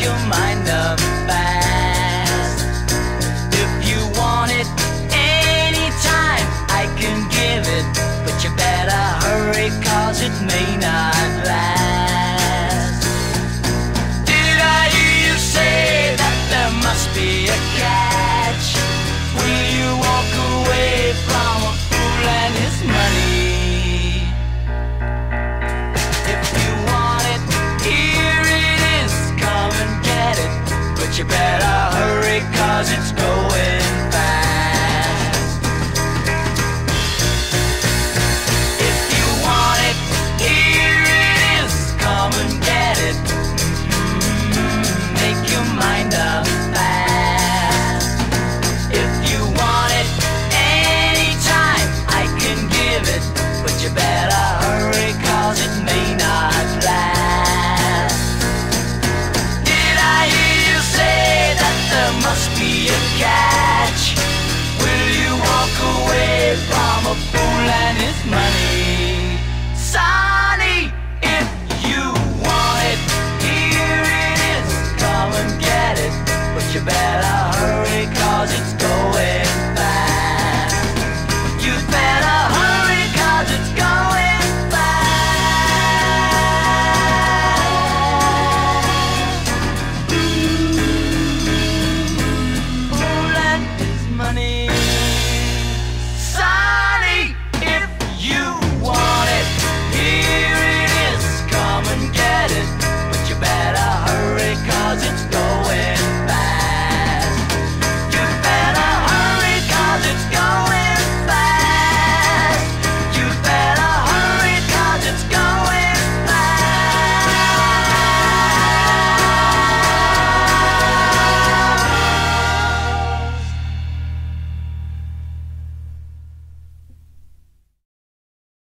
your mind. you better hurry cause it's going better.